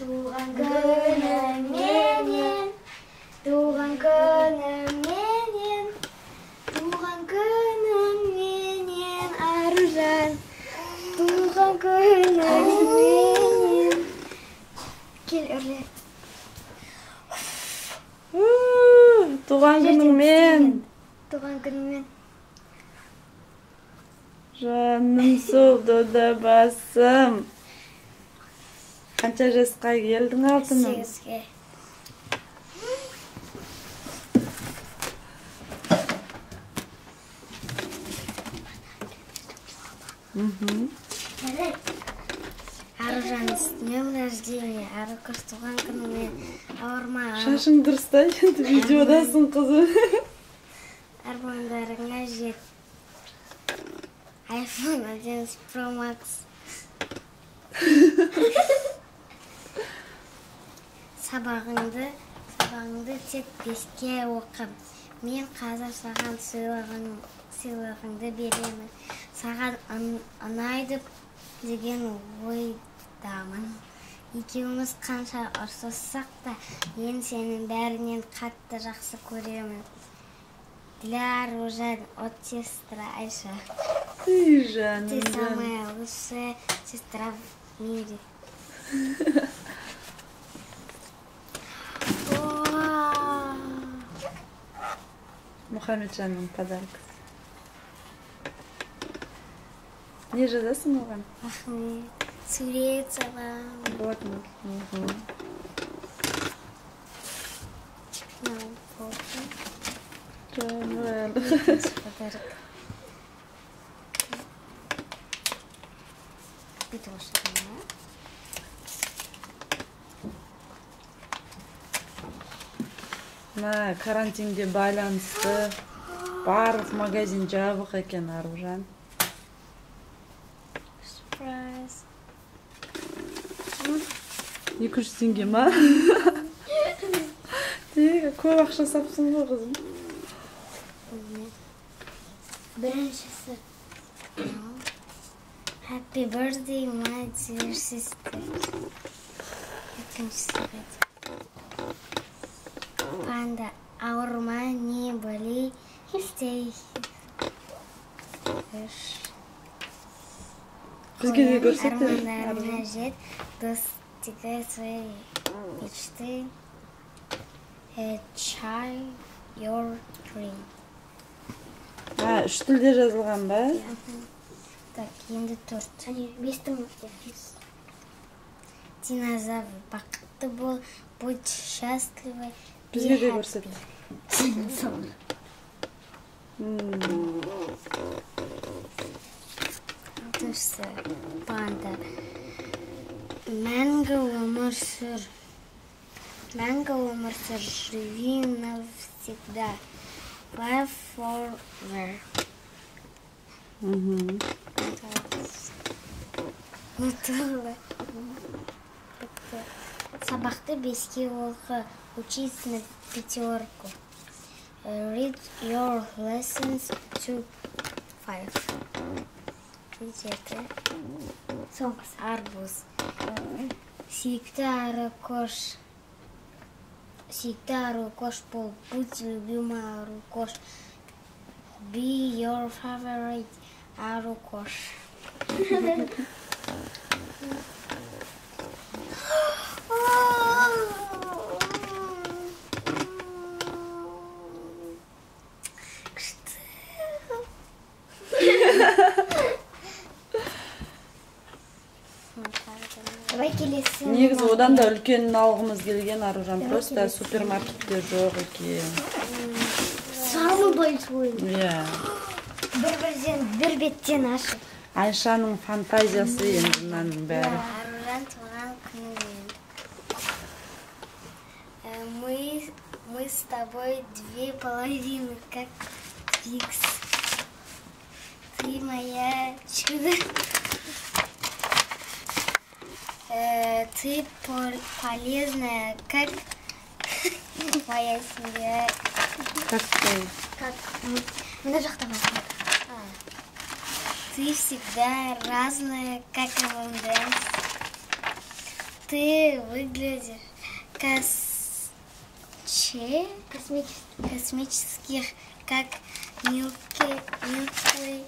туған күніңменен туған күніңменен туған күніңменен аружан. туған күніңменен кел үрле туған күніңмен туған күніңмен жаным солдуда басым. Қанша жасқа келдің алтыным? сегізге. Аружан с днем рождения арукаш туған күніңмен ауырма шашың дұрыстай енді видеодасың қызым. Армандарыңа жет. айфон 11 про макс сабағыңды сабағыңды тек беске оқы мен қазір саған сыйлығың сыйлығыңды беремін саған ұн- ұнайды деген ойдамын екеуміз қанша ұрсыссақ та мен сені бәрінен қатты жақсы көремін для Ружан от сестра Айша. Ты жаным. самая лучшая сестра в мире. Мухаммеджанның подарок. Не жазасың оған? сурет саламын блокнот мына болды мына карантинге байланысты барлық магазин жабық екен аружан. Екі жүз теңге ма? Көп ақша сапсың ғой қызым. Біріншісі happy birthday my dear sister. Екіншісі панда ауырма не stay үш бізге де көрсет армандарыңа жет достигай своей мечты. Чай your dream. А үш тілде жазылған ба так енді төрт. Бестің динозавр бақытты бол будь счастливой бізге де be көрсет happy. М, алтыншысы панда мәңгі өмір сүр мәңгі өмір сүр живи навсегда live forever мгм. Нутелла. Сабақты беске оқы, учись на пятерку. Read your lessons to five. Жеті. Соңғысы арбуз. Сүйікті ары кош. Сүйікті ары кош бол. Будь любимый ару кош. Be your favorite ару Давай келесі. негізі одан да үлкенін алғымыз келген аружан просто супермаркетте жоқ екен. Самый большой. иә. Бір бірден бір беттен ашып айшаның фантазиясы енді мынаның бәрі. Аружан туған күнімен Э, мы мы с тобой две половины как твикс ты моя чудо Э, ты пол- полезная как моя семья. Как ты? Как мына жақта бар ты всегда разная как ММДМС ты выглядишь кос... че? космических, как мелкий, мелкий.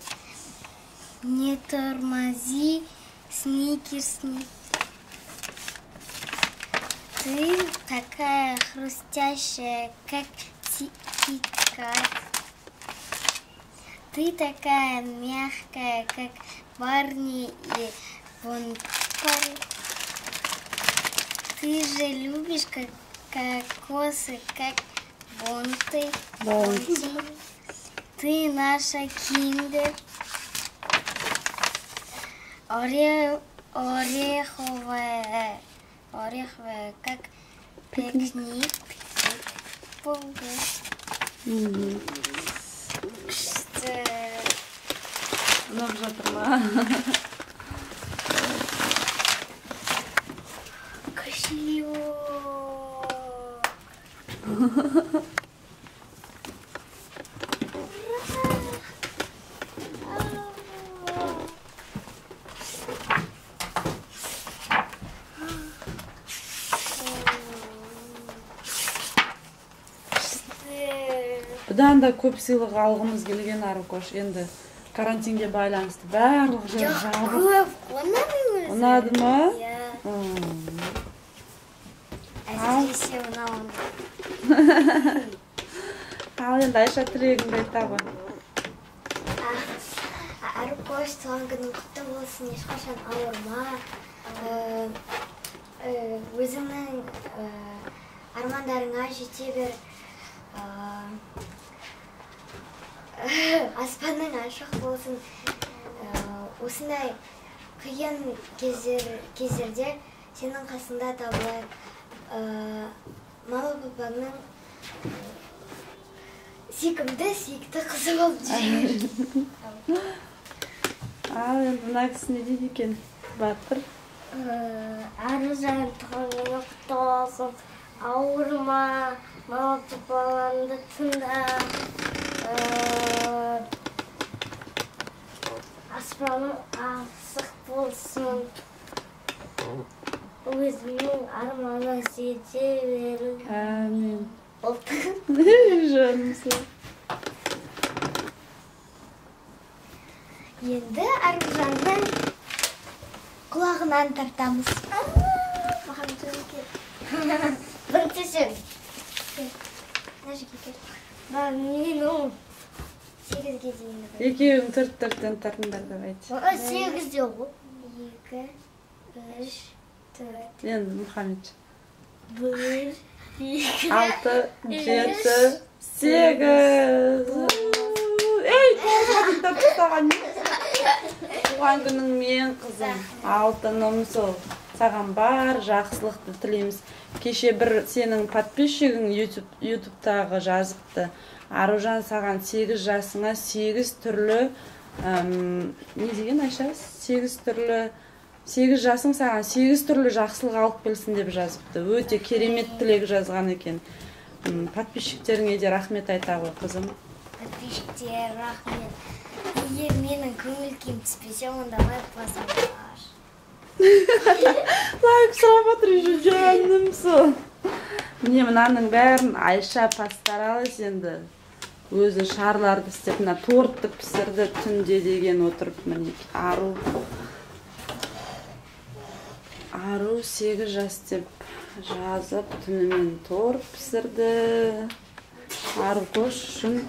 Не тормози, сникерс. Ты такая хрустящая, как киткат. Ты такая мягкая, как парни и бонпары. Ты же любишь как кокосы, как бонты. Бонти. Ты наша киндер. Оре... Ореховое... Ореховое, как пикник. Пикник. Угу. Что... Она вже бұдан да көп сыйлық алғымыз келген арукош енді карантинге байланысты барлық жер жабық. ұнады ма? Иә. Әсіресе мынау ал енді айша тілегіңді айта ғой Аркош туған күнің құтты болсын. Ешқашан ауырма. Өзіңнің армандарыңа жете бер. аспаның ашық болсын. Э, осындай қиын кездер, кездерде сенің қасында табылайық Э, мама папаңның э, сүйкімді сүйікті қызы болып жүре бер ал енді мына кісі не дейді екен? Батыр. Аружан туған күні құтты болсын ауырма мама папаларыңды тыңда. Э, аспаның асық болсын. Өзіңнің арманың жете беру. Әмин. Болды. Жанымсың енді аружанның құлағынан тартамыз маған бірінші мына жерге кел мен сегізге дейін екеуің төрт төрттен тартыңдар давайте сегізде ғой екі үш төрт енді мұхаммед бір екі алты жеті сегіз ей қолға тастаған туған күнің мен қызым алтыным сол саған бар жақсылықты тілейміз. Кеше бір сенің подписчигің ютуб ютубтағы жазыпты. Аружан саған сегіз жасыңа сегіз түрлі әм, не деген айша? Сегіз түрлі сегіз жасың саған сегіз түрлі жақсылық алып келсін деп жазыпты. Өте керемет тілек жазған екен. Подписчиктеріңе де рахмет айта ғой қызым. Подписчиктер рахмет. Егер менің көңіл күйім түспесе онда лайк басыңдар лайк сұрап отыр еще жанымсың міне мынаның бәрін айша постаралась енді. Өзі шарларды істеп мына тортты пісірді түнде деген отырып міне ару. Ару сегіз жас деп жазып түнімен торт пісірді. Ару үшін